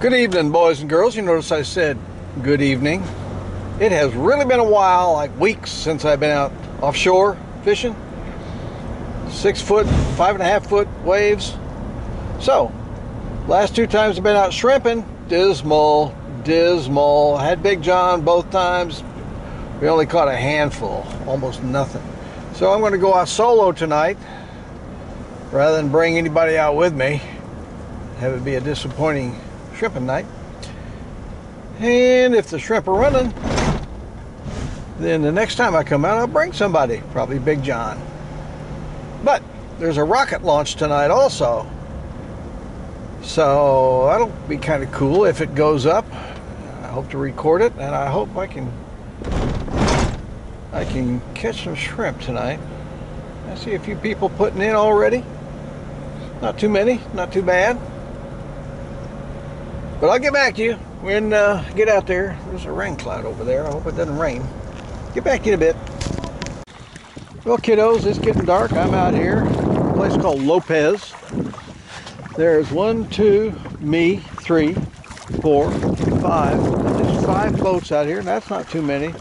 Good evening, boys and girls. You notice I said good evening. It has really been a while, like weeks, since I've been out offshore fishing. Six foot, five and a half foot waves. So, last two times I've been out shrimping, dismal, dismal. Had Big John both times. We only caught a handful, almost nothing. So I'm going to go out solo tonight rather than bring anybody out with me. Have it be a disappointing shrimping night. And if the shrimp are running, then the next time I come out, I'll bring somebody, probably Big John. But there's a rocket launch tonight also. So that'll be kind of cool if it goes up. I hope to record it and I hope I can I can catch some shrimp tonight. I see a few people putting in already. Not too many, not too bad. But I'll get back to you when uh, get out there. There's a rain cloud over there. I hope it doesn't rain. Get back in a bit. Well, kiddos, it's getting dark. I'm out here, a place called Lopez. There's one, two, me, three, four, five. There's five boats out here, and that's not too many.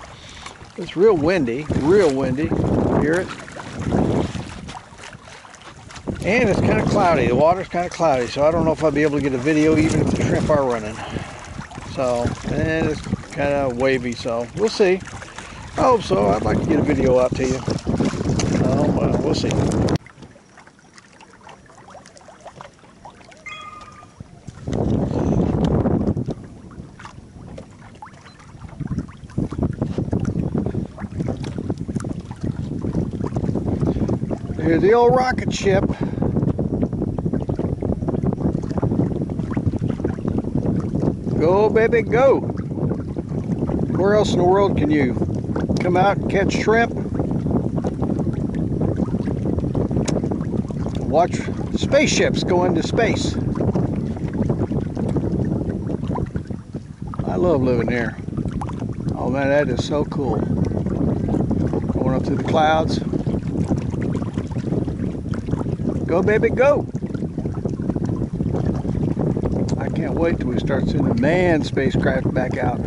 It's real windy, real windy. Hear it? And it's kind of cloudy. The water's kind of cloudy, so I don't know if I'll be able to get a video even if the shrimp are running. So, and it's kind of wavy, so we'll see. I hope so. I'd like to get a video out to you. Oh, well, we'll see. The old rocket ship. Go, baby, go. Where else in the world can you come out and catch shrimp? Watch spaceships go into space. I love living here. Oh man, that is so cool. Going up through the clouds. Go, baby, go. I can't wait till we start seeing the manned spacecraft back out.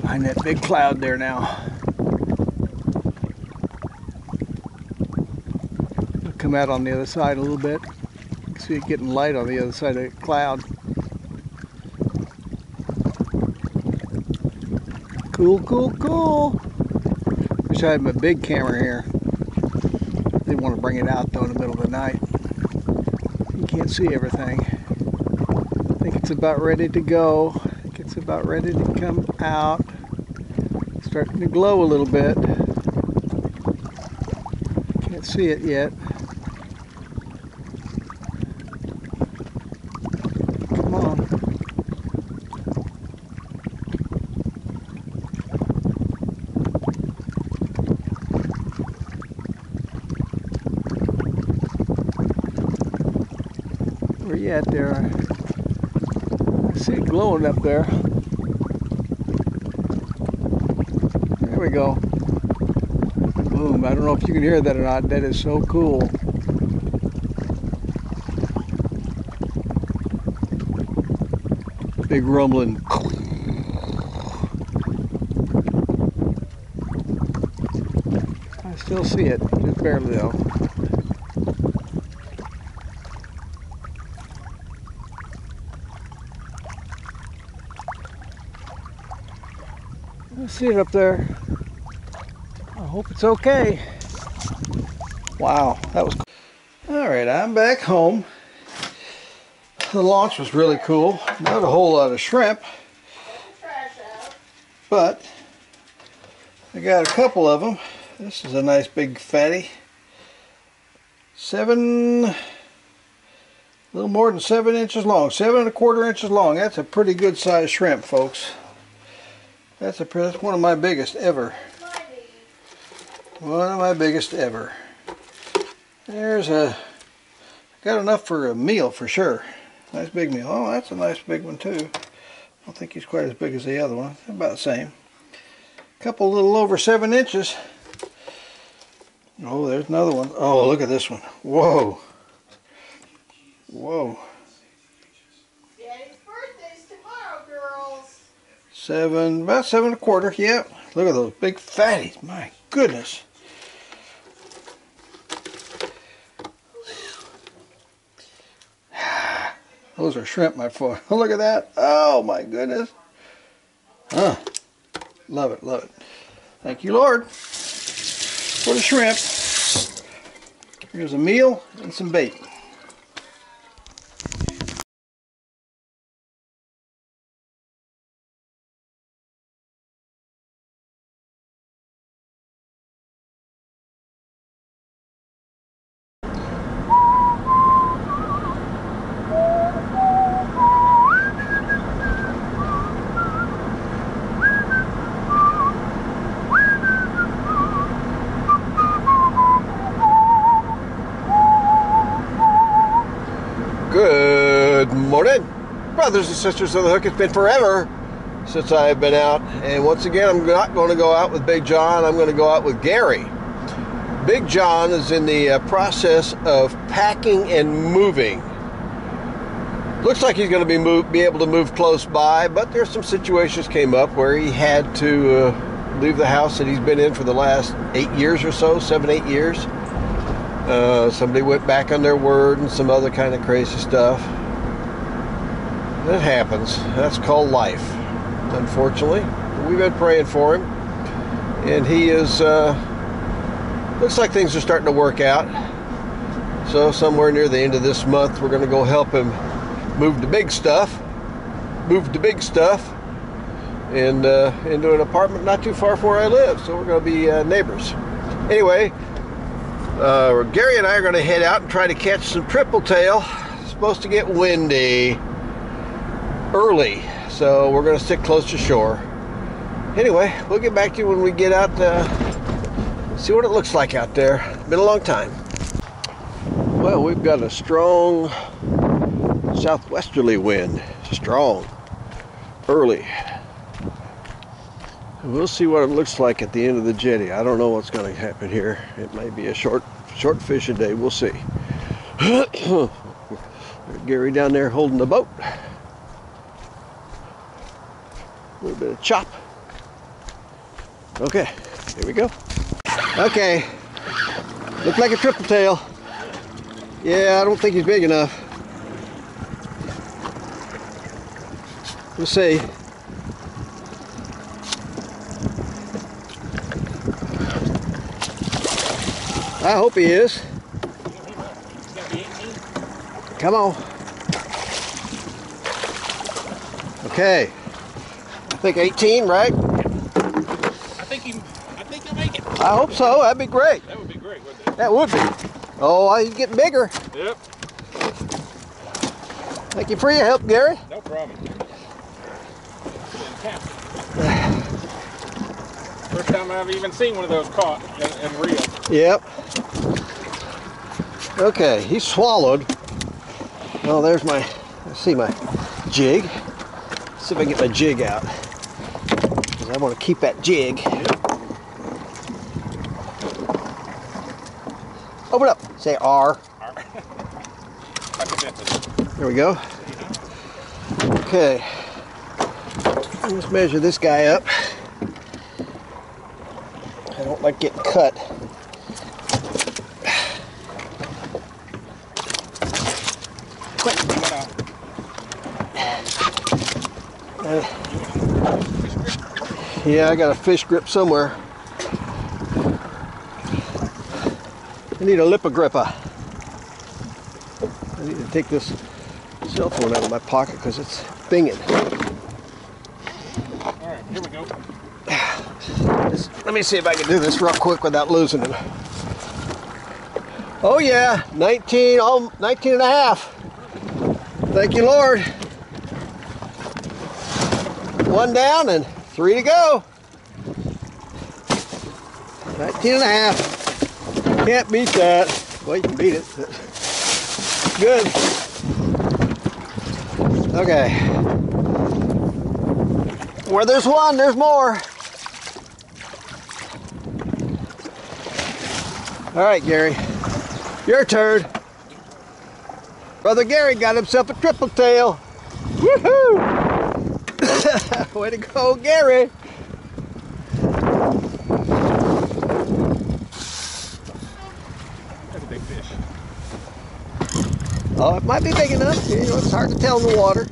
Behind that big cloud there now. It'll come out on the other side a little bit. See it getting light on the other side of the cloud. Cool, cool, cool. Wish I had my big camera here. Didn't want to bring it out though in the middle of the night. You can't see everything. I think it's about ready to go. I think it's about ready to come out. Starting to glow a little bit. Can't see it yet. Come on. Where you at there? I see it glowing up there. There we go. Boom. I don't know if you can hear that or not. That is so cool. Big rumbling. I still see it, just barely though. I see it up there. I hope it's okay. Wow, that was cool. All right, I'm back home. The launch was really cool. Not a whole lot of shrimp, but I got a couple of them. This is a nice big fatty. Seven, a little more than seven inches long. Seven and a quarter inches long. That's a pretty good sized shrimp, folks. That's a that's one of my biggest ever. One of my biggest ever. There's a got enough for a meal for sure. Nice big meal. Oh, that's a nice big one too. I don't think he's quite as big as the other one. About the same. Couple little over seven inches. Oh, there's another one. Oh, look at this one. Whoa. Whoa. Seven, about seven and a quarter. Yep. Look at those big fatties. My goodness. Those are shrimp, my boy. Look at that. Oh, my goodness. Huh. Love it, love it. Thank you, Lord, for the shrimp. Here's a meal and some bait. Good morning, brothers and sisters of the hook. It's been forever since I've been out, and once again, I'm not going to go out with Big John. I'm going to go out with Gary. Big John is in the uh, process of packing and moving. Looks like he's going to be move, be able to move close by, but there's some situations came up where he had to uh, leave the house that he's been in for the last eight years or so, seven, eight years. Uh, somebody went back on their word and some other kind of crazy stuff. That happens. That's called life, unfortunately. We've been praying for him, and he is. Uh, looks like things are starting to work out. So somewhere near the end of this month, we're going to go help him move the big stuff, move the big stuff, and uh, into an apartment not too far from where I live. So we're going to be uh, neighbors. Anyway, uh, Gary and I are going to head out and try to catch some triple tail. It's supposed to get windy early, so we're going to stick close to shore. Anyway, we'll get back to you when we get out. Uh, see what it looks like out there. Been a long time. Well, we've got a strong southwesterly wind. Strong. Early. We'll see what it looks like at the end of the jetty. I don't know what's going to happen here. It may be a short, short fishing day. We'll see. Gary down there holding the boat. A little bit of chop. Okay, here we go. Okay, look like a triple tail. Yeah, I don't think he's big enough. We'll see. I hope he is. Come on. Okay. I think 18, right? I think you. I think you'll make it. I hope so. That'd be great. That would be great, wouldn't it? That would be. Oh, he's getting bigger. Yep. Thank you for your help, Gary. No problem. First time I've even seen one of those caught and, real. Yep. Okay, he swallowed. Oh, there's my, let's see my jig. Let's see if I can get my jig out. I want to keep that jig. Open up. Say R. There we go. Okay. Let's measure this guy up. I don't like getting cut. Uh, yeah, I got a fish grip somewhere. I need a lipper gripper. I need to take this cell phone out of my pocket because it's binging. All right, here we go. Just- let me see if I can do this real quick without losing it. Oh yeah, 19, all 19 and a half. Thank you, Lord. One down and three to go. 19 and a half. Can't beat that. Well, you can beat it. Good. Okay. Where there's one, there's more. All right, Gary. Your turn. Brother Gary got himself a triple tail. Woohoo! Way to go, Gary. That's a big fish. Oh, it might be big enough. You know, it's hard to tell in the water.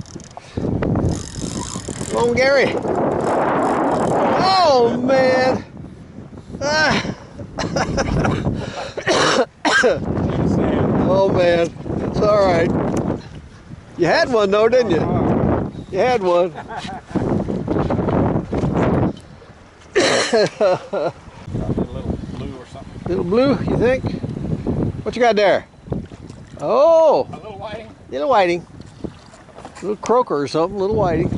Come on, Gary. Oh, man. Ah. oh, man. It's all right. You had one, though, didn't you? You had one. Probably a little blue or something. Little blue, you think? What you got there? Oh, A little whiting. little whiting. Little croaker or something, little whiting.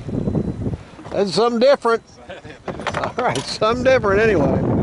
That's something different. All right, something different anyway.